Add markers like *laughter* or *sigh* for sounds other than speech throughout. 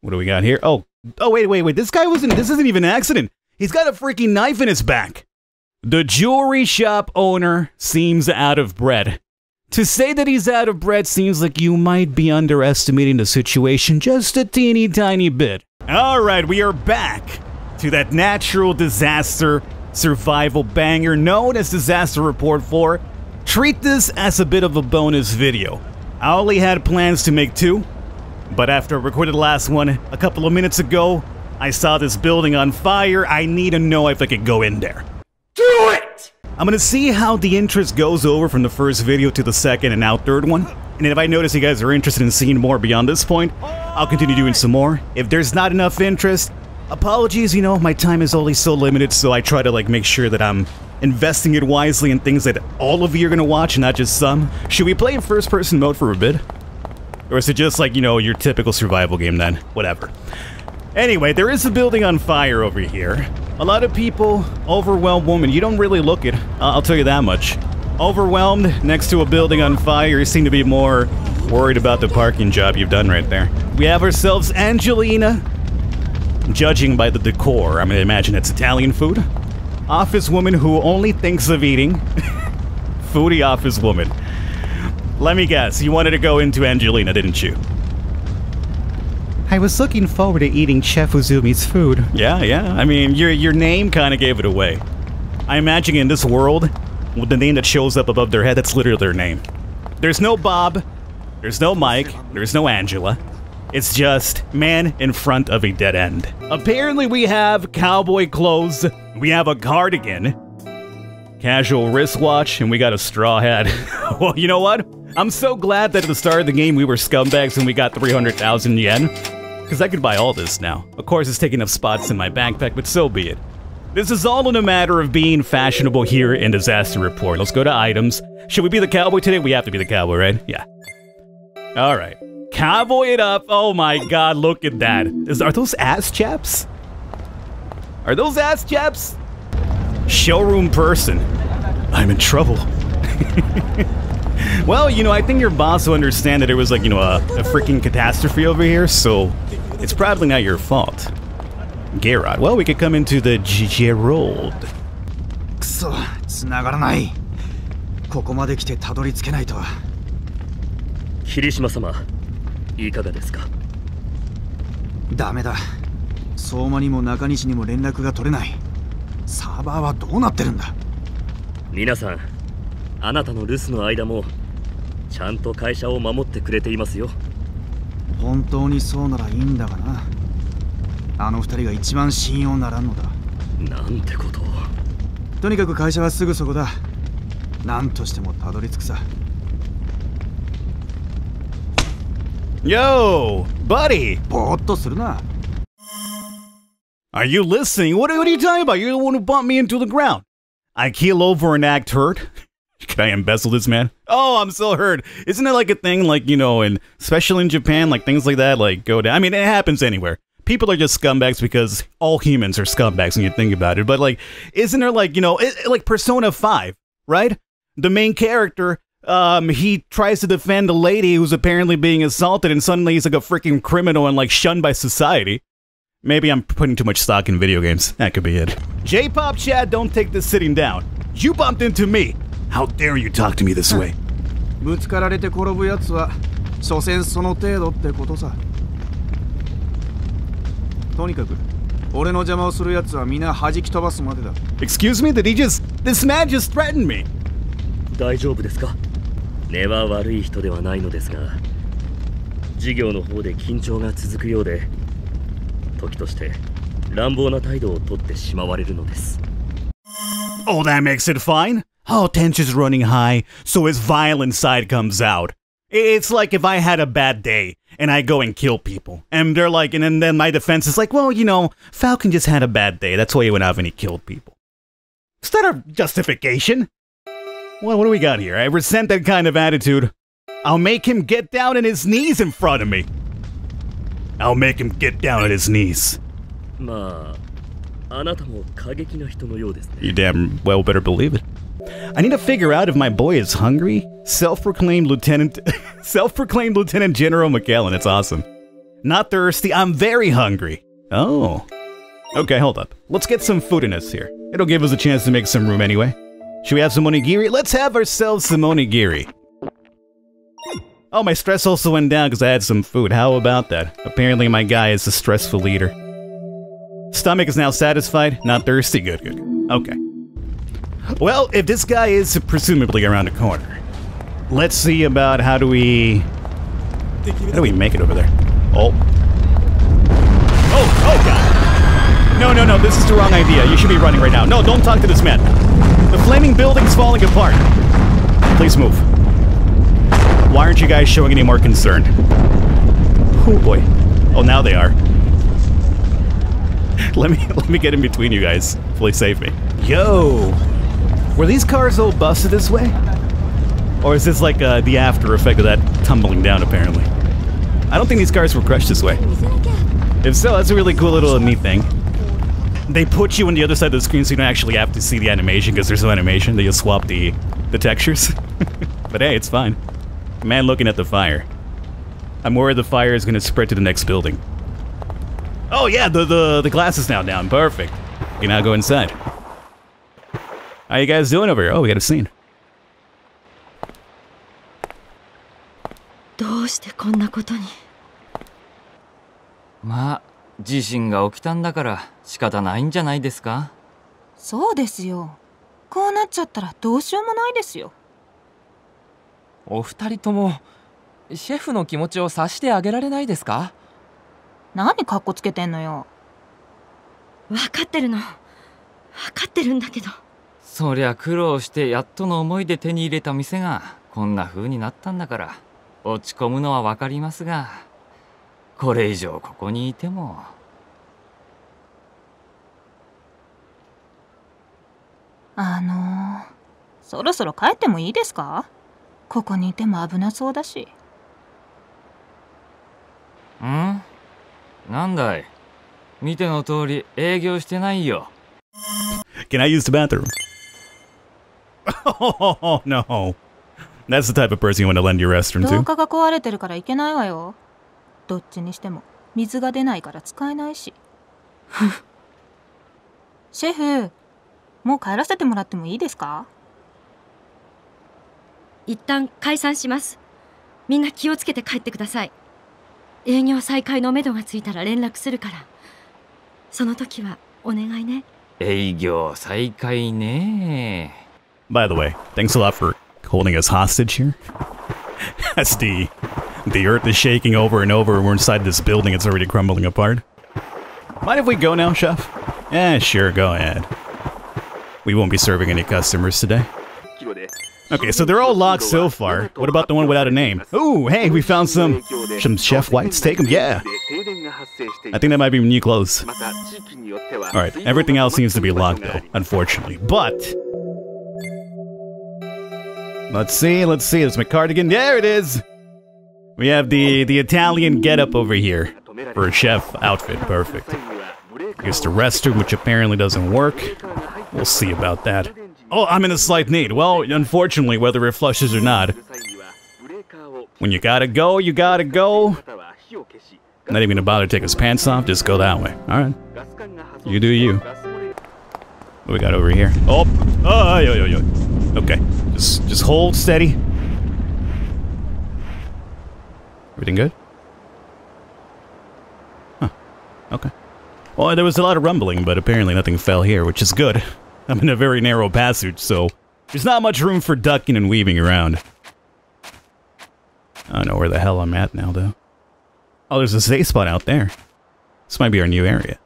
What do we got here? Oh, oh, wait, wait, wait. This guy wasn't, this isn't even an accident. He's got a freaking knife in his back. The jewelry shop owner seems out of bread. To say that he's out of bread seems like you might be underestimating the situation just a teeny tiny bit. All right, we are back to that natural disaster survival banger known as Disaster Report 4. Treat this as a bit of a bonus video. I only had plans to make two, but after I recorded the last one a couple of minutes ago, I saw this building on fire. I need to know if I could go in there. Do it! I'm gonna see how the interest goes over from the first video to the second and now third one. And if I notice you guys are interested in seeing more beyond this point, I'll continue doing some more. If there's not enough interest, apologies, you know, my time is only so limited, so I try to like make sure that I'm investing it wisely in things that all of you are gonna watch, not just some. Should we play in first person mode for a bit? Or is it just like, you know, your typical survival game then? Whatever. Anyway, there is a building on fire over here. A lot of people, overwhelmed woman, you don't really look it, I'll tell you that much. Overwhelmed next to a building on fire, you seem to be more worried about the parking job you've done right there. We have ourselves Angelina, judging by the decor, I'm gonna imagine it's Italian food. Office woman who only thinks of eating. *laughs* Foodie office woman. Let me guess, you wanted to go into Angelina, didn't you? I was looking forward to eating Chef Uzumi's food. Yeah, yeah. I mean, your your name kind of gave it away. I imagine in this world, with the name that shows up above their head, that's literally their name. There's no Bob, there's no Mike, there's no Angela. It's just man in front of a dead end. Apparently, we have cowboy clothes, we have a cardigan, casual wristwatch, and we got a straw hat. *laughs* well, you know what? I'm so glad that at the start of the game we were scumbags and we got 300,000 yen. Because I could buy all this now. Of course, it's taking up spots in my backpack, but so be it. This is all in a matter of being fashionable here in Disaster Report. Let's go to items. Should we be the cowboy today? We have to be the cowboy, right? Yeah. Alright. Cowboy it up. Oh my god, look at that. Is, are those ass chaps? Are those ass chaps? Showroom person. I'm in trouble. *laughs* well, you know, I think your boss will understand that it was like, you know, a, a freaking catastrophe over here, so it's probably not your fault. Gerard. Well, we could come into the Gerald. くそ繋がらないここまで来てたどり着けないとは霧島様いかがですかダメだ相馬にも中西にも連絡が取れないサーバーはどうなってるんだ皆さんあなたの留守の間もちゃんと会社を守ってくれていますよ本当にそうならいいんだがなあの二人が一番信用ならんのだなんてことをとにかく会社はすぐそこだ何としてもたどり着くさ Yo, buddy! ぼーっとするな Are you listening? What are you talking about? You're the one who bumped me into the ground. I keel over and act hurt. Can I embezzle this man? Oh, I'm so hurt. Isn't it like a thing, like, you know, in especially in Japan, like things like that, like go down? I mean, it happens anywhere. People are just scumbags because all humans are scumbags when you think about it. But, like, isn't there, like, you know, it, like Persona 5, right? The main character, um, he tries to defend a lady who's apparently being assaulted, and suddenly he's like a freaking criminal and, like, shunned by society. Maybe I'm putting too much stock in video games. That could be it. J-pop Chad, don't take this sitting down. You bumped into me. How dare you talk to me this way? ぶつかられて転ぶやつは所詮その程度ってことさとにかく俺の邪魔をするやつは皆弾き飛ばすまでだ Excuse me? Did he just... This man just threatened me. 大丈夫ですか根は悪い人ではないのですが事業の方で緊張が続くようで時として乱暴な態度をとってしまわれるのです Oh, that makes it fine. oh, tension's running high, so his violent side comes out. It's like if I had a bad day and I go and kill people, and they're like, and then, then my defense is like, well, you know, Falcon just had a bad day. That's why he went out and he killed people. Is that a justification? Well, what do we got here? I resent that kind of attitude. I'll make him get down on his knees in front of me. I'll make him get down on his knees. You damn well better believe it. I need to figure out if my boy is hungry. Self-proclaimed Lieutenant, *laughs* self-proclaimed Lieutenant General McKellen. It's awesome. Not thirsty, I'm very hungry. Oh. Okay, hold up. Let's get some food in us here. It'll give us a chance to make some room anyway. Should we have some onigiri? Let's have ourselves some onigiri. Oh, my stress also went down because I had some food. How about that? Apparently my guy is a stressful eater. Stomach is now satisfied, not thirsty. Good. good. Okay. Well, if this guy is presumably around the corner, let's see about how do we... How do we make it over there? Oh. Oh, oh god! No, no, no, this is the wrong idea. You should be running right now. No, don't talk to this man. The flaming building's falling apart. Please move. Why aren't you guys showing any more concern? Oh boy. Oh, now they are. *laughs* let me *laughs* let me get in between you guys. Please save me. Yo! Were these cars all busted this way? Or is this like uh, the after effect of that tumbling down, apparently? I don't think these cars were crushed this way. If so, that's a really cool little neat thing. They put you on the other side of the screen so you don't actually have to see the animation because there's no animation. They just swap the, the textures. *laughs* but hey, it's fine. Man looking at the fire. I'm worried the fire is going to spread to the next building. Oh yeah, the, the, the glass is now down. Perfect. You now go inside. How you guys doing over here? Oh, we got a scene. どうしてこんなことに？まあ地震が起きたんだから仕方ないんじゃないですか？そうですよ。こうなっちゃったらどうしようもないですよ。お二人ともシェフの気持ちを察してあげられないですか？何カッコつけてんのよ。分かってるの。分かってるんだけどそりゃ苦労してやっとの思いで手に入れた店がこんな風になったんだから落ち込むのは分かりますがこれ以上ここにいても。あのー、そろそろ帰ってもいいですか？ここにいても危なそうだし。ん？なんだい？見ての通り営業してないよ。Can I use the bathroom? Oh *laughs* no. That's the type of person you want to lend your restroom 廊 to. 下が壊れてるからいけないわよ。どっちにしても。水が出ないから使えないし。*laughs* シェフもう帰らせてもらってもいいですか？一旦解散します。みんな気をつけて帰ってください。営業再開のめどがついたら連絡するから。その時はお願いね。営業再開ね By the way, thanks a lot for holding us hostage here. *laughs* As the the earth is shaking over and over, and we're inside this building, it's already crumbling apart. Mind if we go now, chef? Yeah, sure, go ahead. We won't be serving any customers today. Okay, so they're all locked so far. What about the one without a name? Ooh, hey, we found some some chef whites. Take them, yeah. I think that might be new clothes. All right, everything else seems to be locked though, unfortunately. But let's see, let's see. There's my cardigan. There it is. We have the the Italian getup over here for a chef outfit. Perfect. Here's the restroom, which apparently doesn't work. We'll see about that. Oh, I'm in a slight need. Well, unfortunately, whether it flushes or not, when you gotta go, you gotta go. Not even gonna bother to take his pants off, just go that way. Alright. You do you. What we got over here? Oh! Oh, yo, yo, yo. Okay. Just, just hold steady. Everything good? Huh. Okay. Well, there was a lot of rumbling, but apparently nothing fell here, which is good. *laughs* I'm in a very narrow passage, so there's not much room for ducking and weaving around. I don't know where the hell I'm at now, though. Oh, there's a safe spot out there. This might be our new area.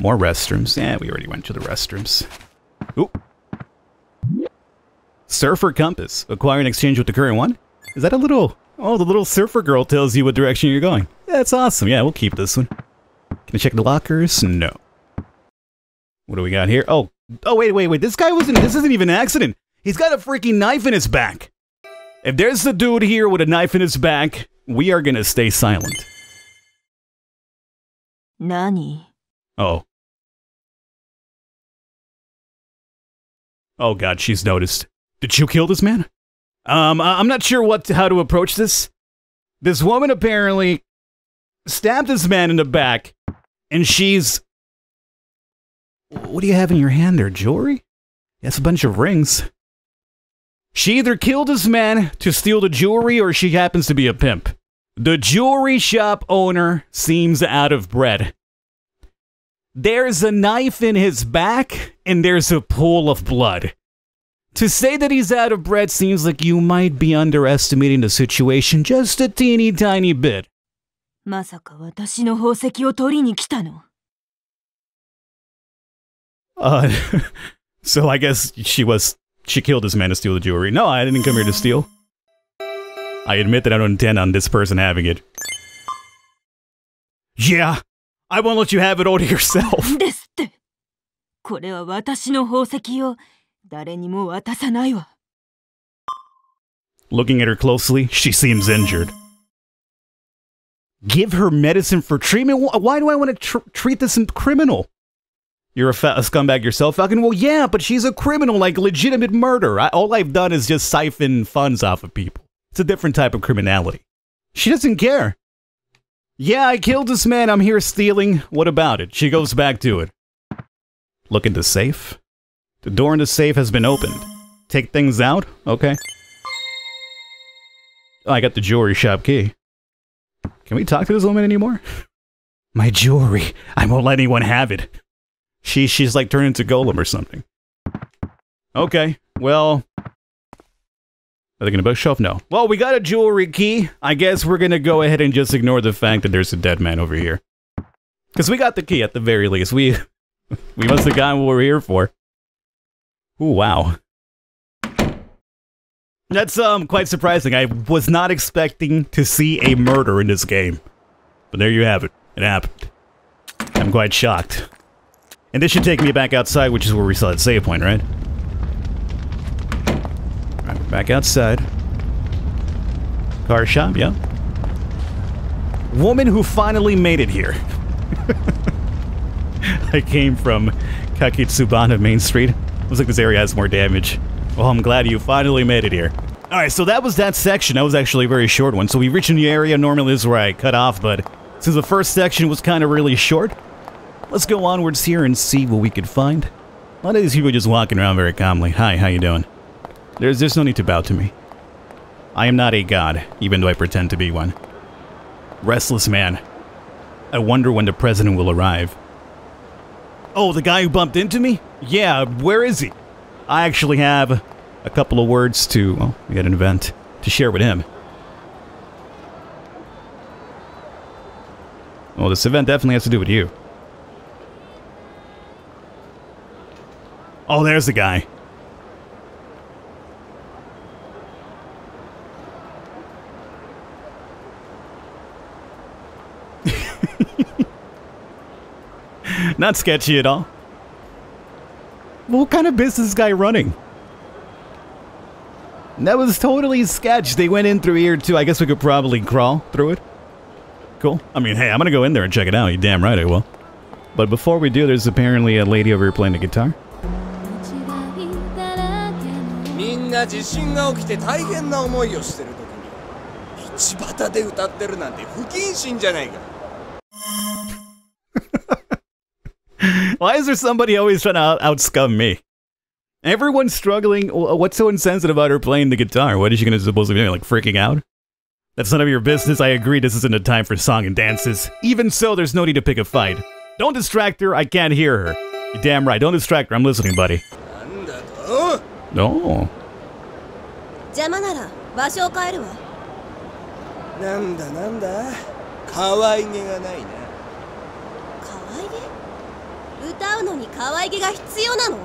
More restrooms. Yeah, we already went to the restrooms. Ooh. Surfer Compass. Acquire and exchange with the current one? Is that a little... Oh, the little surfer girl tells you what direction you're going. That's awesome. Yeah, we'll keep this one. Can I check the lockers? No. What do we got here? Oh, oh wait, wait, wait. This guy wasn't. This isn't even an accident. He's got a freaking knife in his back. If there's a dude here with a knife in his back, we are gonna stay silent. 何 Oh. Oh god, she's noticed. Did you kill this man? Um, I'm not sure what how to approach this. This woman apparently stabbed this man in the back, and she's. What do you have in your hand there? Jewelry? That's a bunch of rings. She either killed this man to steal the jewelry or she happens to be a pimp. The jewelry shop owner seems out of bread. There's a knife in his back, and there's a pool of blood. To say that he's out of bread seems like you might be underestimating the situation just a teeny tiny bit. まさか私の宝石を取りに来たの Uh, *laughs* so I guess she was she killed this man to steal the jewelry. No, I didn't come here to steal. I admit that I don't intend on this person having it. Yeah, I won't let you have it all to yourself. *laughs* ですってこれは私の宝石を誰にも渡さないわ Looking at her closely, she seems injured. Give her medicine for treatment? Wh- Why do I want to tr- treat this criminal? You're a, fa- a scumbag yourself, Falcon? Well, yeah, but she's a criminal, like legitimate murder. I- all I've done is just siphon funds off of people. It's a different type of criminality. She doesn't care. Yeah, I killed this man. I'm here stealing. What about it? She goes back to it. Look in the safe. The door in the safe has been opened. Take things out? Okay. I got the jewelry shop key. Can we talk to this woman anymore? *laughs* My jewelry. I won't let anyone have it. She she's like turned into Gollum or something. Okay. Well, are they gonna bookshelf? No. Well, we got a jewelry key. I guess we're gonna go ahead and just ignore the fact that there's a dead man over here. Cause we got the key at the very least. We we must have gotten what we're here for. Ooh, wow. That's um quite surprising. I was not expecting to see a murder in this game. But there you have it. It happened. I'm quite shocked. And this should take me back outside, which is where we saw that save point, right? Alright, we're back outside. Car shop, yeah. Woman who finally made it here. *laughs* *laughs* I came from Kakitsubana Main Street. Looks like this area has more damage. Well, I'm glad you finally made it here. Alright, so that was that section. That was actually a very short one. So we reached a new area. Normally this is where I cut off, but since the first section was kind of really short, let's go onwards here and see what we could find. A lot of these people just walking around very calmly. Hi, how you doing? There's, there's no need to bow to me. I am not a god, even though I pretend to be one. Restless man. I wonder when the president will arrive. Oh, the guy who bumped into me? Yeah, where is he? I actually have a couple of words to, well, we got an event to share with him. Well, this event definitely has to do with you. Oh, there's the guy. *laughs* Not sketchy at all. What kind of business guy running? That was totally sketch. They went in through here too. I guess we could probably crawl through it. Cool. I mean, hey, I'm gonna go in there and check it out. You damn right I will. But before we do, there's apparently a lady over here playing the guitar. Why is there somebody always trying to out- outscum me? Everyone's struggling. What's so insensitive about her playing the guitar? What is she going to supposedly be like freaking out? That's none of your business. I agree this isn't a time for song and dances. Even so, there's no need to pick a fight. Don't distract her. I can't hear her. You're damn right. Don't distract her. I'm listening, buddy. No. 歌うのに可愛げが必要なの？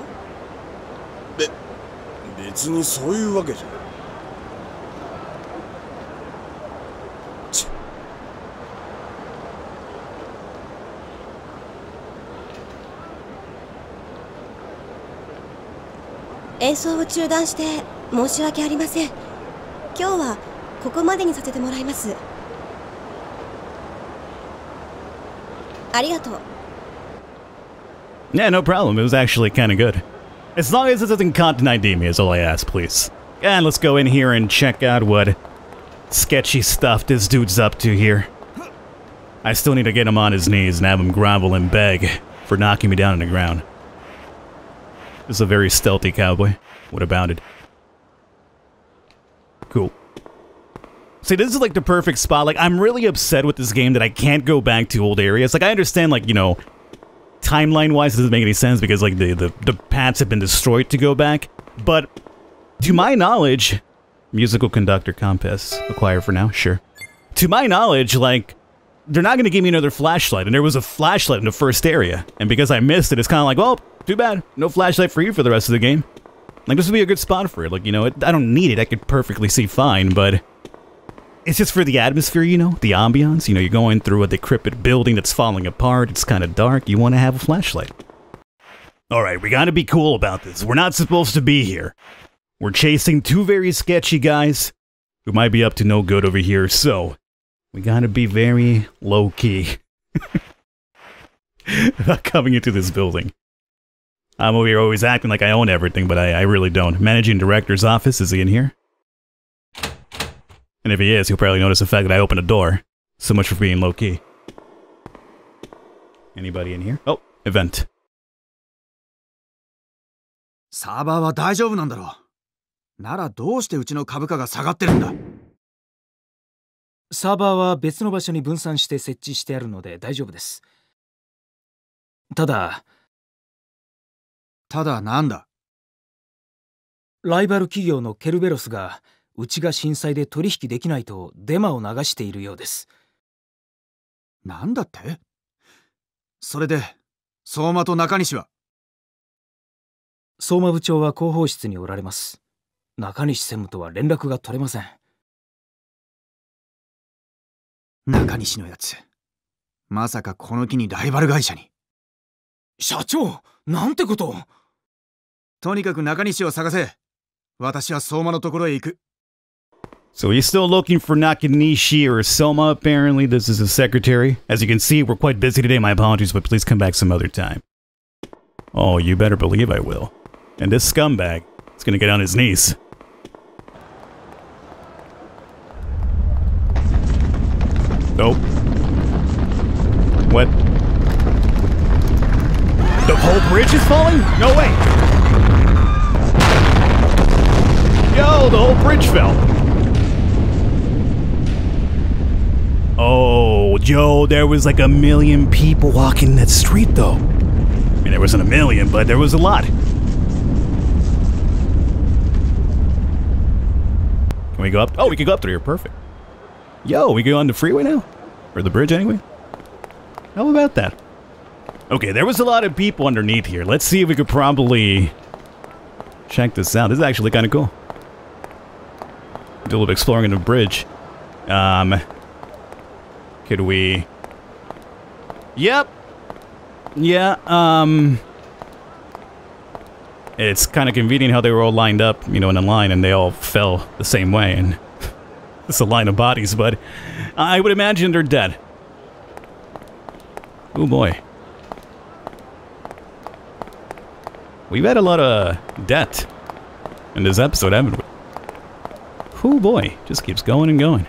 べ別にそういうわけじゃ。ち演奏を中断して申し訳ありません。今日はここまでにさせてもらいます。ありがとう Yeah, no problem. It was actually kind of good. As long as it doesn't content ID me is all I ask, please. And let's go in here and check out what sketchy stuff this dude's up to here. I still need to get him on his knees and have him grovel and beg for knocking me down on the ground. This is a very stealthy cowboy. What about it? Cool. See, this is like the perfect spot. Like, I'm really upset with this game that I can't go back to old areas. Like, I understand, like, you know, timeline-wise, it doesn't make any sense because, like, the, the, the paths have been destroyed to go back. But, to my knowledge, musical conductor compass acquired for now, sure. To my knowledge, like, they're not going to give me another flashlight, and there was a flashlight in the first area. And because I missed it, it's kind of like, well, too bad. No flashlight for you for the rest of the game. Like, this would be a good spot for it. Like, you know, it, I don't need it. I could perfectly see fine, but it's just for the atmosphere, you know, the ambiance. You know, you're going through a decrepit building that's falling apart. It's kind of dark. You want to have a flashlight. All right, we got to be cool about this. We're not supposed to be here. We're chasing two very sketchy guys who might be up to no good over here, so we got to be very low key about *laughs* coming into this building. I'm over here always acting like I own everything, but I, I really don't. Managing director's office, is he in here? And if he is, he'll probably notice the fact that I opened a door. So much for being low-key. Anybody in here? Oh, event. サーバーは大丈夫なんだろうならどうしてうちの株価が下がってるんだサーバーは別の場所に分散して設置してあるので大丈夫です。ただ、ただなんだライバル企業のケルベロスがうちが震災で取引できないとデマを流しているようです。なんだって？それで相馬と中西は？相馬部長は広報室におられます。中西専務とは連絡が取れません。中西のやつ。まさかこの木にライバル会社に。社長なんてこと？をとにかく中西を探せ。私は相馬のところへ行く So he's still looking for Nakanishi or Soma, apparently. This is his secretary. As you can see, we're quite busy today. My apologies, but please come back some other time. Oh, you better believe I will. And this scumbag is gonna get on his knees. Nope. What? The whole bridge is falling? No way! Yo, the whole bridge fell. Oh, Joe, there was like a million people walking that street, though. I mean, there wasn't a million, but there was a lot. Can we go up? Oh, we can go up through here. Perfect. Yo, we go on the freeway now? Or the bridge, anyway? How about that? Okay, there was a lot of people underneath here. Let's see if we could probably check this out. This is actually kind of cool. Do a little exploring in the bridge. Um, could we? Yep. Yeah. Um. It's kind of convenient how they were all lined up, you know, in a line, and they all fell the same way, and *laughs* it's a line of bodies. But I would imagine they're dead. Oh boy. We've had a lot of death in this episode, haven't we? Oh boy, just keeps going and going.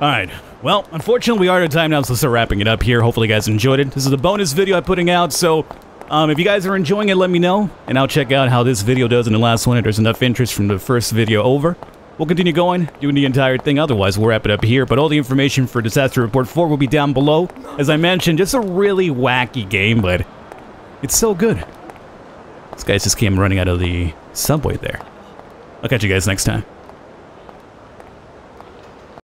Alright, well, unfortunately we are out of time now, so let's start wrapping it up here. Hopefully you guys enjoyed it. This is a bonus video I'm putting out, so um, if you guys are enjoying it, let me know, and I'll check out how this video does in the last one if there's enough interest from the first video over. We'll continue going, doing the entire thing, otherwise we'll wrap it up here, but all the information for Disaster Report 4 will be down below. As I mentioned, just a really wacky game, but it's so good. This guy just came running out of the subway there. I'll catch you guys next time.